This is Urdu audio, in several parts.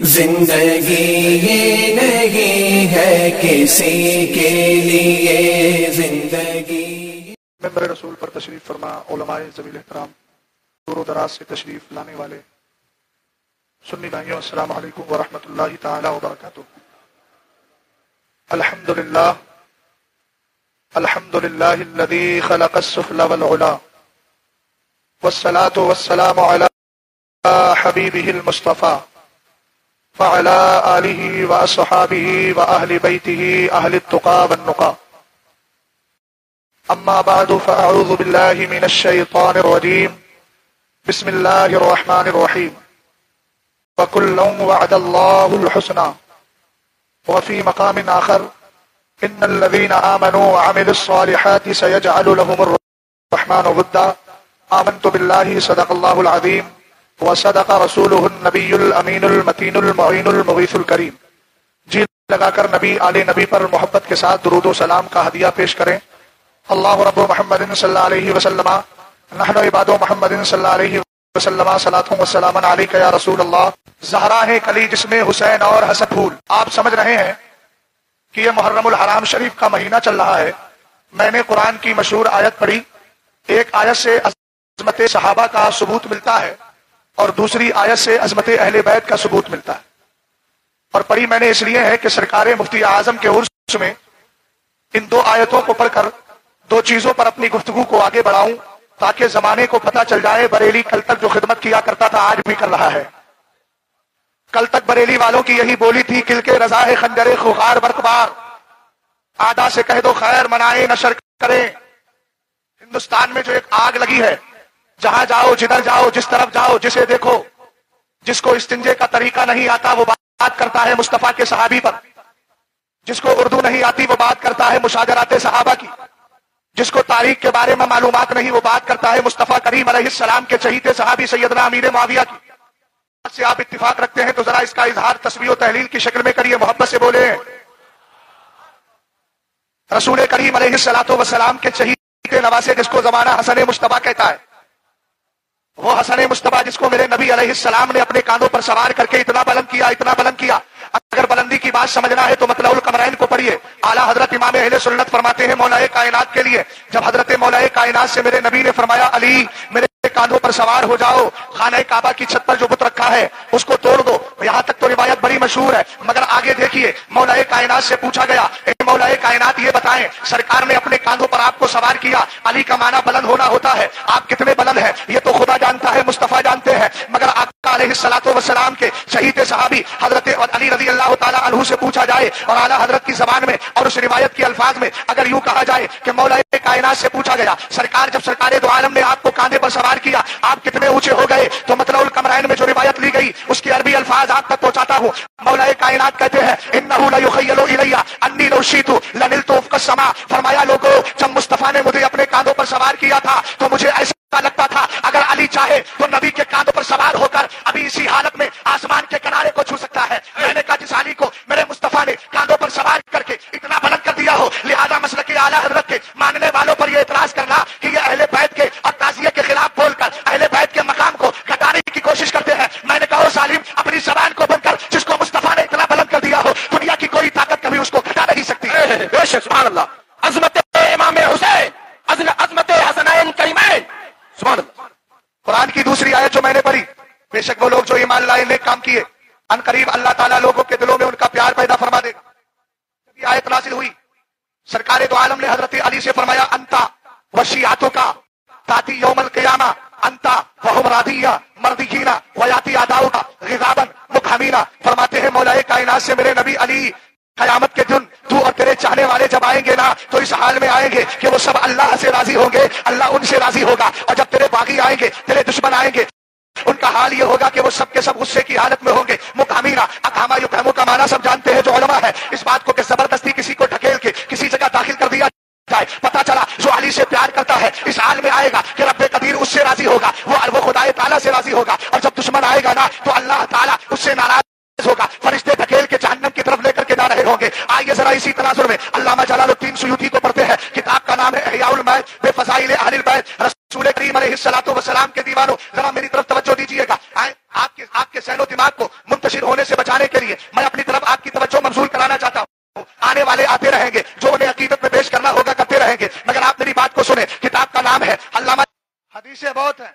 زندگی یہ نہیں ہے کسی کے لیے زندگی۔ ممبر رسول پر تشریف فرما، علماء زبیل احترام، دور و دراز سے تشریف لانے والے۔ سنی بھائیوں، السلام علیکم ورحمۃ اللہ تعالی وبرکاتہ۔ الحمد للہ الحمد للہ الذي خلق السفل والعلا۔ والصلاة والسلام على حبيبه المصطفى وعلى آله وأصحابه وأهل بيته أهل التقى والنقى. أما بعد، فأعوذ بالله من الشيطان الرجيم. بسم الله الرحمن الرحيم. وكل وعد الله الحسنى. وفي مقام آخر، إن الذين آمنوا وعملوا الصالحات سيجعل لهم الرحمن ضدا آمنت بالله صدق الله العظيم. وصدق رسوله النبي الامين المتين المعين المغيث الكريم۔ جی لگا کر نبی، آل نبی پر محبت کے ساتھ درود و سلام کا ہدیہ پیش کریں۔ اللہ رب محمد صلی اللہ علیہ وسلم، نحن عباد محمد صلی اللہ علیہ وسلم صلاۃ والسلام علیک یا رسول اللہ۔ زہرا ہے کلی جس میں حسین اور حسن پھول۔ آپ سمجھ رہے ہیں کہ یہ محرم الحرام شریف کا مہینہ چل رہا ہے۔ میں نے قرآن کی مشہور آیت پڑھی۔ ایک آیت سے عظمت صحابہ کا ثبوت ملتا ہے۔ اور دوسری آیت سے عظمت اہل بیت کا ثبوت ملتا ہے۔ اور پڑھی میں نے اس لیے ہے کہ سرکار مفتی اعظم کے عرص میں ان دو آیتوں کو پڑھ کر دو چیزوں پر اپنی گفتگو کو آگے بڑھاؤں تاکہ زمانے کو پتہ چل جائے بریلی کل تک جو خدمت کیا کرتا تھا آج بھی کر رہا ہے۔ کل تک بریلی والوں کی یہی بولی تھی، کل کے رضا خنجر خوخار برقبار، آدھا سے کہہ دو خیر، منائے نشر کریں۔ ہندوستان میں جو ایک آگ لگی ہے جہاں جاؤ، جدھر جاؤ، جس طرف جاؤ، جسے دیکھو۔ جس کو استنجے کا طریقہ نہیں آتا، وہ بات کرتا ہے مصطفیٰ کے صحابی پر۔ جس کو اردو نہیں آتی، وہ بات کرتا ہے مشاجرات صحابہ کی۔ جس کو تاریخ کے بارے میں معلومات نہیں، وہ بات کرتا ہے مصطفیٰ کریم علیہ السلام کے چہیتے صحابی سیدنا امیر معاویہ کی۔ سے آپ اتفاق رکھتے ہیں تو ذرا اس کا اظہار تصویر و تحلیل کی شکل میں کریے، محبت سے بولے۔ رسول کریم علیہ السلاط وسلام کے چہیتے نواسے جس کو زمانہ حسن مشتبہ کہتا ہے۔ وہ حسن مشتبہ جس کو میرے نبی علیہ السلام نے اپنے کاندھوں پر سوار کر کے اتنا بلند کیا، اتنا بلند کیا۔ اگر بلندی کی بات سمجھنا ہے تو مطلب القمرین کو پڑھیے۔ اعلیٰ حضرت امام اہل سنت فرماتے ہیں مولا کائنات کے لیے۔ جب حضرت مولا کائنات سے میرے نبی نے فرمایا، علی، میرے کاندھوں پر سوار ہو جاؤ، خانہ کعبہ کی چھت پر جو بت رکھا ہے، اس کو توڑ دو۔ یہاں تک بڑی مشہور ہے۔ مگر آگے دیکھیے، مولا کائنات سے پوچھا گیا۔ اے مولا کائنات، یہ بتائیں، سرکار نے اپنے کاندھوں پر آپ کو سوار کیا۔ علی کا معنی بلند ہونا ہوتا ہے۔ آپ کتنے بلند ہیں؟ یہ تو خدا جانتا ہے، مصطفیٰ جانتے ہیں۔ مگر آپ علیہ السلاۃ وسلام کے شہید صحابی حضرت علی رضی اللہ تعالیٰ عنہ سے پوچھا جائے، اور اعلیٰ حضرت کی زبان میں اور اس روایت کے الفاظ میں اگر یوں کہا جائے کہ مولا کائنات سے پوچھا گیا، سرکار جب سرکار دو عالم نے آپ کو کاندھے پر سوار کیا، آپ کتنے اونچے ہو گئے؟ تو مطلب الکمرائن میں جو لی گئی، اس کی عربی الفاظ آپ تک پہنچاتا ہوں۔ مولا کائنات کہتے ہیں، انہو لیخیل الیہ، انی لو شیتو، لنلتو فق السما فرمایا، لوگو، جب مصطفیٰ نے مجھے اپنے کاندھوں پر سوار کیا تھا، تو مجھے ایسا لگتا تھا، اگر علی چاہے تو نبی کے کاندھوں پر سوار ہو کر ابھی اسی حالت میں آسمان نے سے فرمایا، انتا وشیاتوں کا، تاتی یوم القیامہ، انتا وہم رادیہ مردینا ویاتی آداؤ کا غذابن مکھمینا فرماتے ہیں، مولا کائنات سے میرے نبی علی، قیامت کے دن تو اور تیرے چاہنے والے جب آئیں گے نا، تو اس حال میں آئیں گے کہ وہ سب اللہ سے راضی ہوں گے، اللہ ان سے راضی ہوگا۔ اور جب تیرے باغی آئیں گے، تیرے دشمن آئیں گے، ان کا حال یہ ہوگا کہ وہ سب کے سب غصے کی حالت میں ہوں گے۔ مکامینا اکاما یو کا معنی سب جانتے ہیں، جو علماء ہے اس بات کو کہ زبردستی کسی کو ڈھکیل کے، کسی جگہ داخل کر دیا پتا چلا، جو علی سے پیار کرتا ہے، اس حال میں آئے گا کہ رب قدیر اس سے راضی ہوگا۔ وہ وہ خدا تعالیٰ سے راضی ہوگا۔ اور جب دشمن آئے گا نا، تو اللہ تعالیٰ اس سے ناراض ہوگا۔ فرشتے ڈھکیل کے جہنم کی طرف لے کر کے جا رہے ہوں گے۔ آئیے ذرا اسی تناظر میں۔ علامہ جلال الدین سیوطی کو پڑھتے ہیں۔ کتاب کا نام ہے احیاء المیت بے فضائل اہل البیت۔ رسول کریم علیہ السلاۃ کے دیوانوں۔ ذرا میری طرف توجہ دیجیے گا۔ آپ کے آپ کے و دماغ کو منتشر ہونے سے بچانے کے لیے میں اپنی طرف آپ کی توجہ منظور کرانا چاہتا ہوں۔ آنے والے آتے رہیں گے۔ جو انہیں عقیدت میں پیش کرنا ہوگا کرتے رہیں گے۔ مگر آپ میری بات کو سنیں۔ کتاب کا نام ہے علامہ حدیثیں بہت ہیں۔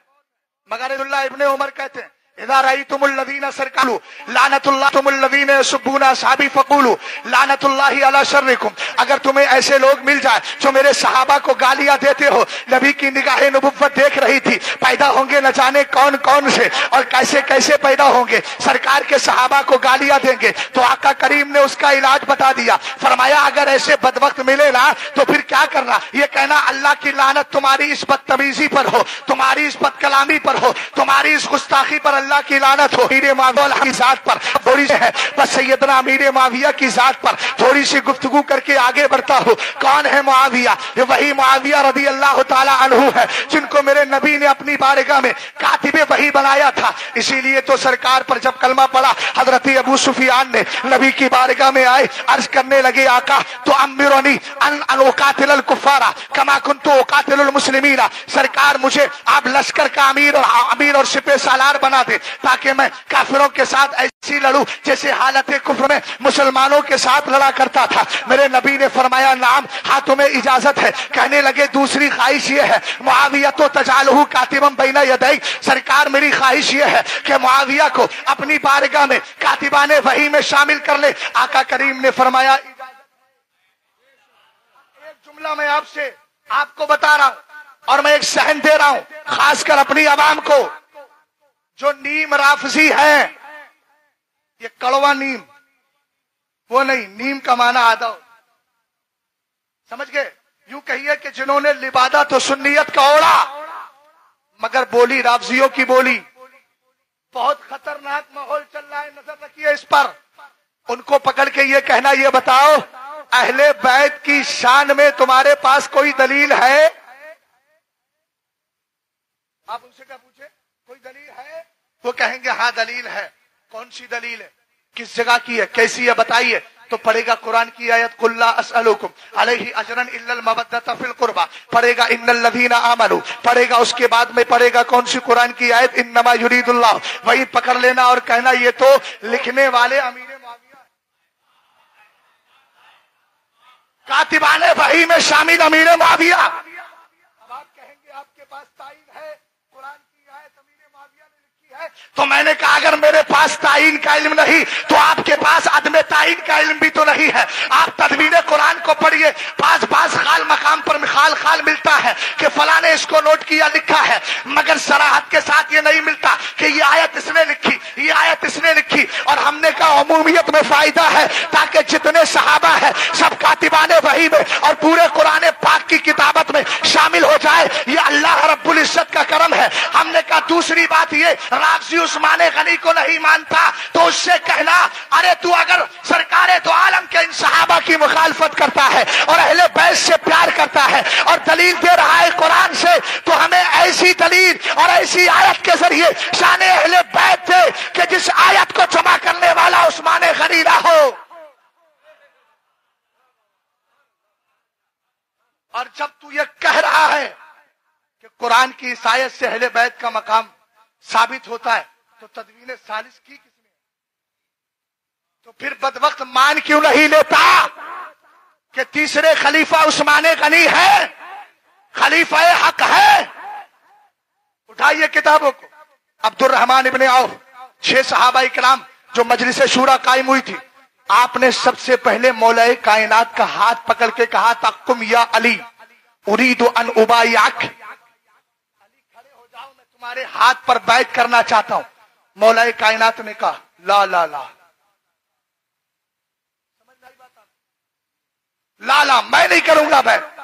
مگر اللہ ابن عمر کہتے ہیں۔ اذا رأيتم الذين سرقوا، لعنت اللہ تم الذين يسبون اصحابي فقولوا، لعنت اللہ علی شرکم اگر تمہیں ایسے لوگ مل جائے جو میرے صحابہ کو گالیاں دیتے ہو، نبی کی نگاہ نبوت دیکھ رہی تھی، پیدا ہوں گے نہ جانے کون کون سے اور کیسے کیسے پیدا ہوں گے۔ سرکار کے صحابہ کو گالیاں دیں گے۔ تو آقا کریم نے اس کا علاج بتا دیا۔ فرمایا، اگر ایسے بدوقت ملے نا، تو پھر کیا کرنا؟ یہ کہنا، اللہ کی لعنت تمہاری اس بدتمیزی پر ہو، تمہاری اس بد کلامی پر ہو، تمہاری اس گستاخی پر اللہ اللہ کی لعنت ہو امیر معاویہ کی ذات پر۔ تھوڑی سی ہے، بس سیدنا امیر معاویہ کی ذات پر تھوڑی سی گفتگو کر کے آگے بڑھتا ہوں۔ کون ہے معاویہ؟ یہ وہی معاویہ رضی اللہ تعالی عنہ ہے، جن کو میرے نبی نے اپنی بارگاہ میں کاتب وہی بنایا تھا۔ اسی لیے تو سرکار پر جب کلمہ پڑا، حضرت ابو سفیان نے نبی کی بارگاہ میں آئے، عرض کرنے لگے، آقا، تو امرونی ان ان اقاتل الکفارا کما کنتو اقاتل المسلمین۔ سرکار مجھے، آپ لشکر کا امیر اور امیر اور سپہ سالار بنا دے۔ تاکہ میں کافروں کے ساتھ ایسی لڑوں جیسے حالت کفر میں مسلمانوں کے ساتھ لڑا کرتا تھا۔ میرے نبی نے فرمایا نام ہاں تمہیں اجازت ہے۔ کہنے لگے، دوسری خواہش یہ ہے، معاویہ تو تجالہ کاتبم بین یدئی سرکار میری خواہش یہ ہے کہ معاویہ کو اپنی بارگاہ میں کاتبان وحی میں شامل کر لے۔ آقا کریم نے فرمایا، ایک جملہ میں آپ سے آپ کو بتا رہا ہوں اور میں ایک سہن دے رہا ہوں، خاص کر اپنی عوام کو۔ جو نیم رافضی ہے، یہ کڑوا نیم، وہ نہیں، نیم کا معنی آدھا ہو۔ سمجھ گئے؟ یوں کہیے کہ جنہوں نے لبادہ تو سنیت کا اوڑا مگر بولی رافضیوں کی بولی۔ بہت خطرناک ماحول چل رہا ہے، نظر رکھیے اس پر۔ ان کو پکڑ کے یہ کہنا، یہ بتاؤ، اہل بیت کی شان میں تمہارے پاس کوئی دلیل ہے؟ آپ ان سے کیا پوچھے کوئی دلیل ہے؟ وہ کہیں گے ہاں دلیل ہے۔ کون سی دلیل ہے؟ کس جگہ کی ہے؟ کیسی ہے؟ بتائیے۔ تو پڑھے گا قرآن کی آیت کلا اسلوکم علیہ اجرن الا المودۃ فی القربى پڑھے گا، ان الذین آمنوا پڑھے گا، اس کے بعد میں پڑھے گا کون سی قرآن کی آیت؟ انما یرید اللہ۔ وہی پکڑ لینا اور کہنا، یہ تو لکھنے والے امیر معاویہ کاتبان وحی میں شامل امیر معاویہ۔ اب آپ کہیں گے، آپ کے پاس تائید ہے قرآن کی آیت امیر معاویہ نے لکھی ہے تو میں نے کہا اگر میرے پاس تعین کا علم نہیں، تو آپ کے پاس عدم تعین کا علم بھی تو نہیں ہے۔ آپ تدبیر قرآن کو پڑھیے پاس پاس خال مقام پر خال خال ملتا ہے کہ فلاں نے اس کو نوٹ کیا، لکھا ہے، مگر سراحت کے ساتھ یہ نہیں ملتا کہ یہ آیت اس نے لکھی، یہ آیت اس نے لکھی۔ اور ہم نے کہا عمومیت میں فائدہ ہے تاکہ جتنے صحابہ ہیں، سب کاتبان وحی میں اور پورے قرآن پاک کی کتابت میں شامل ہو جائے یہ اللہ رب العزت کا کرم ہے۔ ہم نے کہا، دوسری بات یہ رافضی عثمان غنی کو نہیں مانتا۔ تو اس سے کہنا، ارے تو اگر سرکار تو عالم کے ان صحابہ کی مخالفت کرتا ہے اور اہل بیت سے پیار کرتا ہے اور دلیل دے رہا ہے قرآن سے، تو ہمیں ایسی دلیل اور ایسی آیت کے ذریعے شان اہل بیت دے کہ جس آیت کو جمع کرنے والا عثمان غنی نہ ہو۔ اور جب تو یہ کہہ رہا ہے کہ قرآن کی عیسائیت سے اہل بیت کا مقام ثابت ہوتا ہے، تو تدوین سالس کی کس نے تو پھر بد وقت مان کیوں نہیں لیتا؟ کہ تیسرے خلیفہ عثمان غنی ہے، خلیفہ حق ہے۔ اٹھائیے کتابوں کو۔ عبد الرحمان ابن عوف، چھ صحابہ کرام جو مجلس شورا قائم ہوئی تھی، آپ نے سب سے پہلے مولا کائنات کا ہاتھ پکڑ کے کہا تھا کم یا علی، ارید ان ابایاک علی کھڑے ہو جاؤ میں تمہارے ہاتھ پر بیعت کرنا چاہتا ہوں۔ مولا کائنات نے کہا، لا لا لا۔ لا لا، میں نہیں کروں گا بیعت۔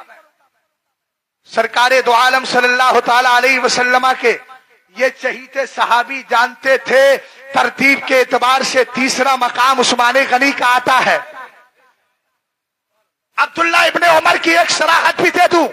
سرکار دو عالم صلی اللہ تعالی علیہ وسلم کے یہ چہیتے صحابی جانتے تھے، ترتیب کے اعتبار سے تیسرا مقام عثمان غنی کا آتا ہے۔ عبداللہ ابن عمر کی ایک سراحت بھی دے دوں۔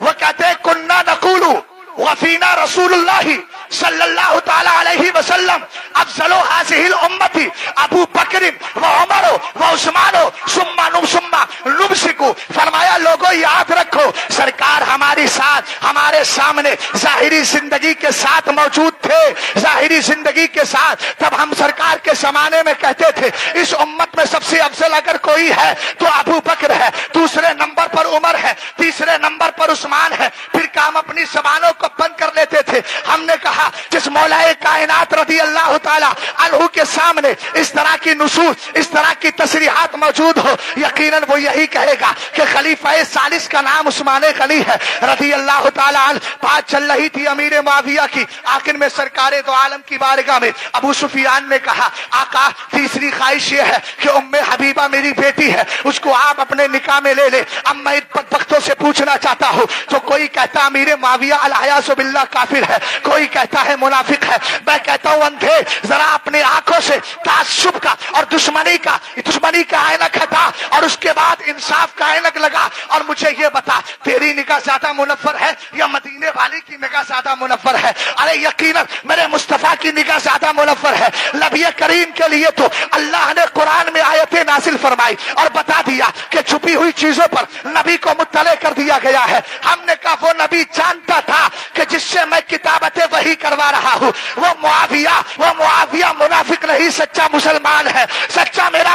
وہ کہتے کنہ نقولو۔ وفينا رسول الله صلی اللہ تعالی علیہ وسلم، افضل حاضر الامتی، ابو بکر و عمر و عثمان ثم ثم نمسکو۔ فرمایا لوگوں یاد رکھو، سرکار ہماری ساتھ، ہمارے سامنے ظاہری زندگی کے ساتھ موجود تھے۔ ظاہری زندگی کے ساتھ تب ہم سرکار کے زمانے میں کہتے تھے، اس امت میں سب سے افضل اگر کوئی ہے تو ابو بکر ہے، دوسرے نمبر پر عمر ہے، تیسرے نمبر پر عثمان ہے۔ پھر کام اپنی زبانوں کو بند کر لیتے تھے۔ ہم نے کہا جس مولا کائنات رضی اللہ تعالی عنہ کے سامنے اس طرح کی نصوص، اس طرح کی تصریحات موجود ہو، یقیناً وہ یہی کہے گا کہ خلیفہ سالس کا نام عثمان غنی ہے۔ رضی اللہ تعالی عنہ بات چل رہی تھی امیر معاویہ کی۔ آخر میں سرکار دو عالم کی بارگاہ میں ابو سفیان نے کہا، آقا، تیسری خواہش یہ ہے کہ ام حبیبہ میری بیٹی ہے، اس کو آپ اپنے نکاح میں لے لے اب میں بدبختوں سے پوچھنا چاہتا ہوں، تو کوئی کہتا امیر معاویہ الحیاس باللہ کافر ہے، کوئی کہتا ہے، منافق ہے. میں کہتا ہوں اندھے ذرا اپنی آنکھوں سے تعصب کا اور دشمنی کا دشمن دشمنی کا اینک ہٹا اور اس کے بعد انصاف کا اینک لگا اور مجھے یہ بتا، تیری نگاہ زیادہ منفر ہے یا مدینے والی کی نگاہ زیادہ منفر ہے؟ ارے یقینا میرے مصطفیٰ کی نگاہ زیادہ منفر ہے۔ نبی کریم کے لیے تو اللہ نے قرآن میں آیتیں نازل فرمائی اور بتا دیا کہ چھپی ہوئی چیزوں پر نبی کو مطلع کر دیا گیا ہے۔ ہم نے کہا وہ نبی جانتا تھا کہ جس سے میں کتابت وہی کروا رہا ہوں۔ وہ معاویہ وہ معاویہ منافق نہیں، سچا مسلمان ہے۔ سچا میرا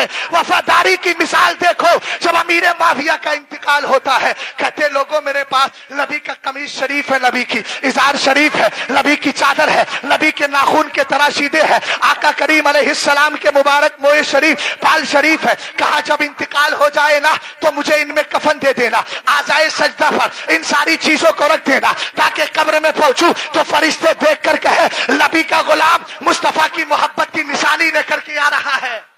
ہے۔ وفاداری کی مثال دیکھو، جب امیر معاویہ کا انتقال ہوتا ہے، کہتے لوگوں، میرے پاس نبی کا قمیض شریف ہے، نبی کی اظہار شریف ہے، نبی کی چادر ہے، نبی کے ناخون کے تراشیدے ہے آقا کریم علیہ السلام کے مبارک موئے شریف، پال شریف ہے۔ کہا، جب انتقال ہو جائے نا، تو مجھے ان میں کفن دے دینا، آزائے سجدہ پر، ان ساری چیزوں کو رکھ دینا، تاکہ قبر میں پہنچوں تو فرشتے دیکھ کر کہے نبی کا غلام مصطفیٰ کی محبت کی نشانی لے کر کے آ رہا ہے۔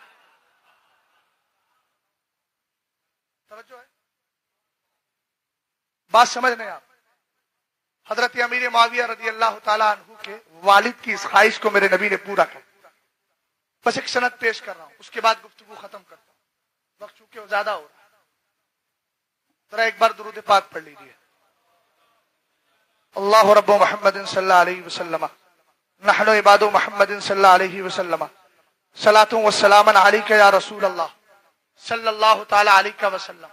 توجہ ہے؟ بات سمجھ نہیں آپ؟ حضرت امیر معاویہ رضی اللہ تعالیٰ عنہ کے والد کی اس خواہش کو میرے نبی نے پورا کر بس ایک صنعت پیش کر رہا ہوں، اس کے بعد گفتگو ختم کرتا ہوں۔ وقت چونکہ زیادہ ہو رہا ہے۔ ذرا ایک بار درود پاک پڑھ لیجیے اللہ رب محمد صلی اللہ علیہ وسلم، نحن عباد محمد صلی اللہ علیہ وسلم صلاۃ و سلام علیک یا رسول اللہ۔ صلی اللہ تعالی علیہ وسلم۔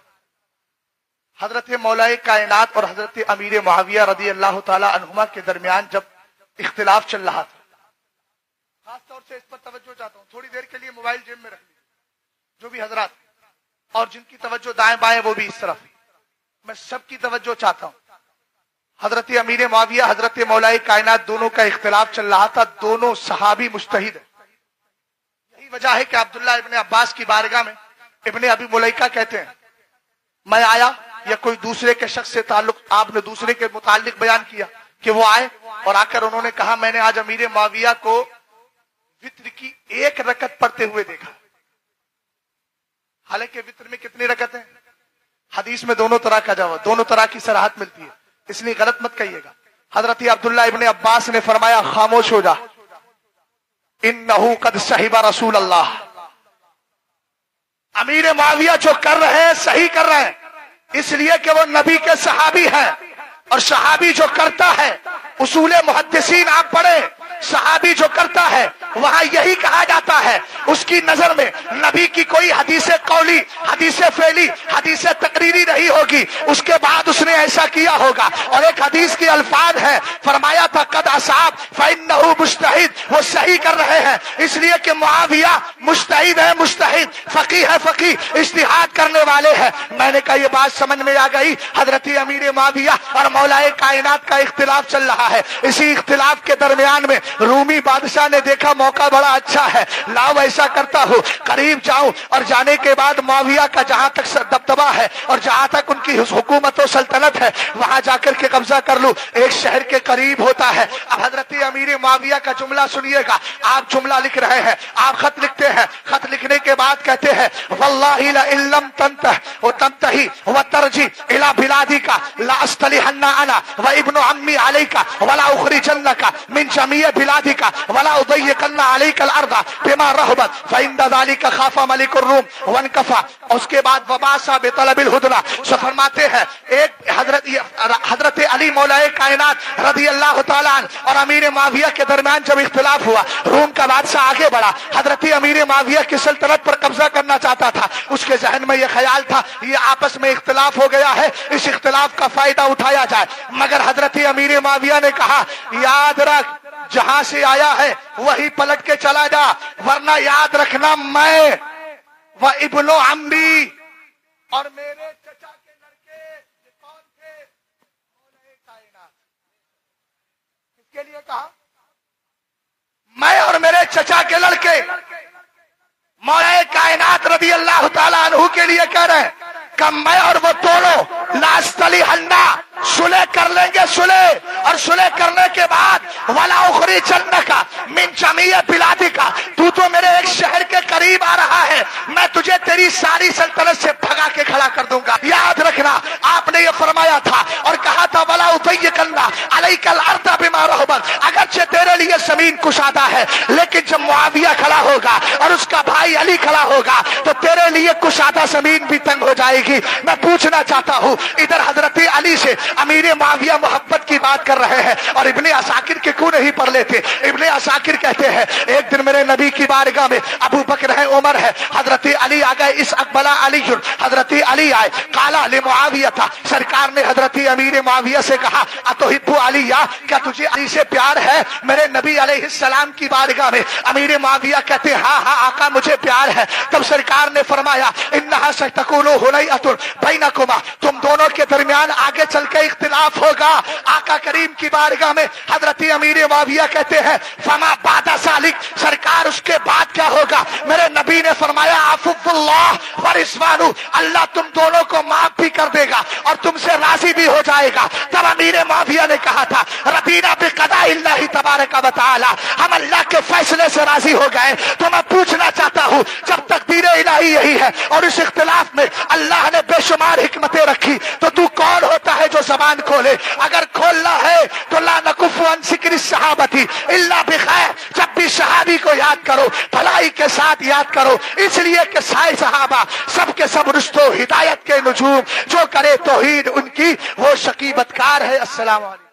حضرت مولا کائنات اور حضرت امیر معاویہ رضی اللہ تعالی عنہما کے درمیان جب اختلاف چل رہا تھا، خاص طور سے اس پر توجہ چاہتا ہوں، تھوڑی دیر کے لیے موبائل جیب میں رکھ لیجیے جو بھی حضرات، اور جن کی توجہ دائیں بائیں وہ بھی اس طرف۔ میں سب کی توجہ چاہتا ہوں۔ حضرت امیر معاویہ، حضرت مولا کائنات دونوں کا اختلاف چل رہا تھا، دونوں صحابی مستحد ہیں۔ یہی وجہ ہے کہ عبداللہ ابن عباس کی بارگاہ میں ابن ابی ملیکہ کہتے ہیں، میں آیا، یا کوئی دوسرے کے شخص سے تعلق، آپ نے دوسرے کے متعلق بیان کیا کہ وہ آئے اور آ کر انہوں نے کہا، میں نے آج امیر معاویہ کو وطر کی ایک رکت پڑھتے ہوئے دیکھا۔ حالانکہ وطر میں کتنی رکت ہیں حدیث میں دونوں طرح کا جواب، دونوں طرح کی سراہت ملتی ہے۔ اس لیے غلط مت کہیے گا۔ حضرت عبداللہ ابن عباس نے فرمایا، خاموش ہو جا۔ ان قد صحیبہ رسول اللہ۔ امیر معاویہ جو کر رہے ہیں، صحیح کر رہے ہیں۔ اس لیے کہ وہ نبی کے صحابی ہیں۔ اور صحابی جو کرتا ہے، اصول محدثین آپ پڑھیں۔ صحابی جو کرتا ہے، وہاں یہی کہا جاتا ہے، اس کی نظر میں نبی کی کوئی حدیث قولی، حدیث فیلی حدیث تقریری نہیں ہوگی۔ اس کے بعد اس نے ایسا کیا ہوگا۔ اور ایک حدیث کی الفاظ ہے فرمایا تھا قد اصاب، فإنه مستحد وہ صحیح کر رہے ہیں۔ اس لیے کہ معاویہ مستحد ہے مستحد فقی ہے فقی اشتہاد کرنے والے ہیں۔ میں نے کہا، یہ بات سمجھ میں آ گئی۔ حضرت امیر معاویہ اور مولا کائنات کا اختلاف چل رہا ہے۔ اسی اختلاف کے درمیان میں رومی بادشاہ نے دیکھا موقع بڑا اچھا ہے۔ لاؤ ایسا کرتا ہوں۔ قریب جاؤں اور جانے کے بعد معاویہ کا جہاں تک دبدبا ہے اور جہاں تک ان کی حکومت و سلطنت ہے، وہاں جا کر کے قبضہ کر لوں۔ ایک شہر کے قریب ہوتا ہے۔ اب حضرت امیر معاویہ کا جملہ سنیے گا۔ آپ جملہ لکھ رہے ہیں۔ آپ خط لکھتے ہیں۔ خط لکھنے کے بعد کہتے ہیں، واللہ لئن تنتہ و تنتہی و ترجی الى بلادی کا لا استلیحن انا و ابن عمی علیکا ولا اخرجنکا من جميع بلادك ولا اضيقن عليك الارض بما بما رحبت، فإن ذلك خاف ملك الروم، وانکفا۔ اس کے بعد وباسا بطلب الہدنہ سو فرماتے ہیں، ایک حضرت حضرت علی مولا کائنات رضی اللہ تعالیٰ عنہ اور امیر معاویہ کے درمیان جب اختلاف ہوا، روم کا بادشاہ آگے بڑھا۔ حضرت امیر معاویہ کی سلطنت پر قبضہ کرنا چاہتا تھا۔ اس کے ذہن میں یہ خیال تھا، یہ آپس میں اختلاف ہو گیا ہے، اس اختلاف کا فائدہ اٹھایا جائے۔ مگر حضرت امیر معاویہ نے کہا، یاد رکھ جہاں سے آیا ہے، وہی پلٹ کے چلا جا۔ ورنہ یاد رکھنا میں وہ ابن و امبی اور میرے چچا کے لڑکے کون تھے؟ کائنات۔ کس کے لیے کہا؟ میں اور میرے چچا کے لڑکے۔ مولا کائنات رضی اللہ تعالیٰ عنہ کے لیے کہہ رہے ہیں۔ کہ میں اور وہ دونوں ناستلی ہنڈا سلے کر لیں گے سلے اور سلے کرنے کے بعد والا اخری چند کا، من چمیہ پلادی کا۔ تو تو میرے ایک شہر کے قریب آ رہا ہے۔ میں تجھے تیری ساری سلطنت سے بھگا کے کھڑا کر دوں گا۔ یا اور کہا تھا والا اتوئی کرنا علی اگرچہ تیرے لیے زمین کشادہ ہے، لیکن جب معاویہ کھڑا ہوگا اور اس کا بھائی علی کھڑا ہوگا، تو تیرے لیے کشادہ زمین بھی تنگ ہو جائے گی۔ میں پوچھنا چاہتا ہوں، ادھر حضرت علی سے امیر معاویہ محبت کی بات کر رہے ہیں اور ابن اساکر کے کیوں نہیں پڑھ لیتے؟ ابن اساکر کہتے ہیں، ایک دن میرے نبی کی بارگاہ میں ابو بکر ہے، عمر ہے، حضرت علی آ گئے، اس اکبلا علی حضرت علی آئے کالا علی معاویہ تھا، سرکار نے حضرت امیر معاویہ معاویہ سے کہا اتوہبو علی کیا تجھے علی سے پیار ہے؟ میرے نبی علیہ السلام کی بارگاہ میں امیر معاویہ کہتے ہیں ہاں ہاں آقا، مجھے پیار ہے۔ تب سرکار نے فرمایا، انہا ستکونو ہلیعتن بینکما۔ تم دونوں کے درمیان آگے چل کے اختلاف ہوگا۔ آقا کریم کی بارگاہ میں حضرت امیر معاویہ کہتے ہیں، فما بعد سالک سرکار اس کے بعد کیا ہوگا؟ میرے نبی نے فرمایا عفو اللہ ورسوانو اللہ تم دونوں کو معاف بھی کر دے گا اور تم سے راضی بھی ہو جائے گا۔ تب امیر معاویہ نے کہا تھا، ربینا بقضاء اللہ تبارک و تعالی، ہم اللہ کے فیصلے سے راضی ہو گئے، تو میں پوچھنا چاہتا ہوں، جب تقدیر الہی یہی ہے اور اس اختلاف میں اللہ نے بے شمار حکمتیں رکھی، تو تو کون ہوتا ہے جو زبان کھولے؟ اگر کھولنا ہے، تو لا نکف عن ذکر صحابتی اللہ بخیر، جب بھی صحابی کو یاد کرو، بھلائی کے ساتھ یاد کرو، اس لیے کہ سائے صحابہ، سب کے سب رشتوں، ہدایت کے نجوم، جو کرے توحید ان کی، وہ شقیبت بدکار ہے السلام علیکم۔